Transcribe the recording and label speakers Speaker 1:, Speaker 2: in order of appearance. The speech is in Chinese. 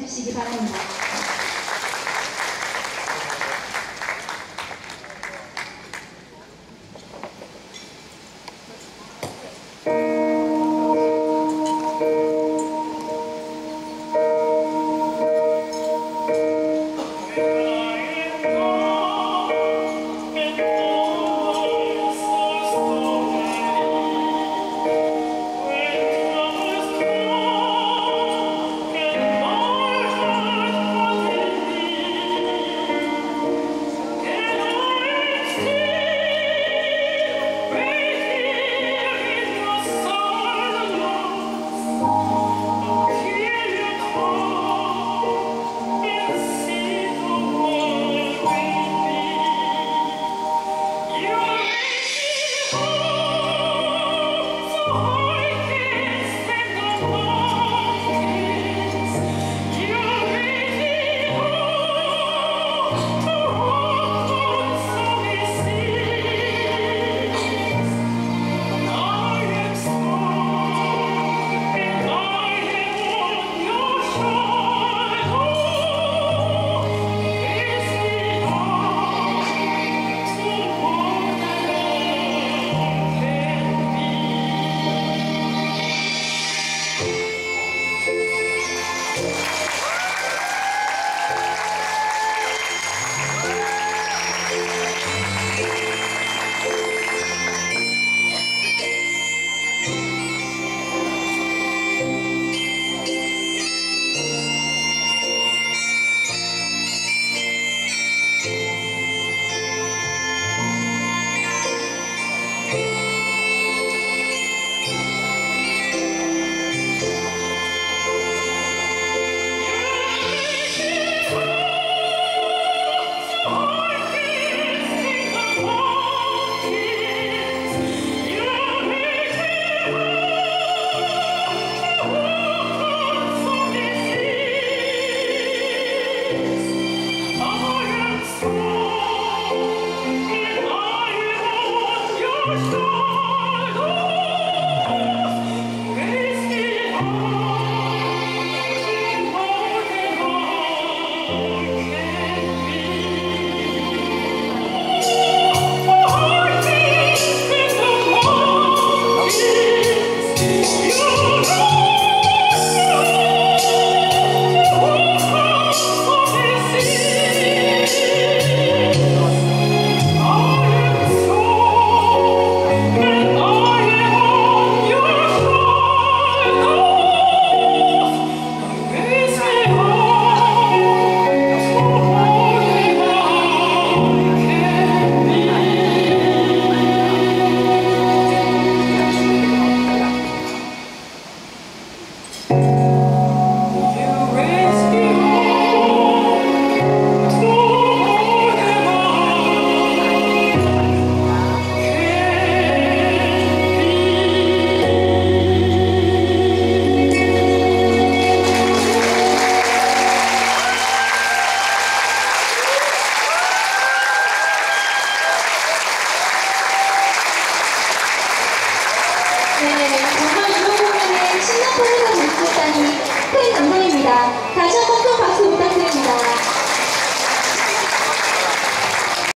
Speaker 1: 谢谢 sisi. Oh, 큰 감동입니다. 다시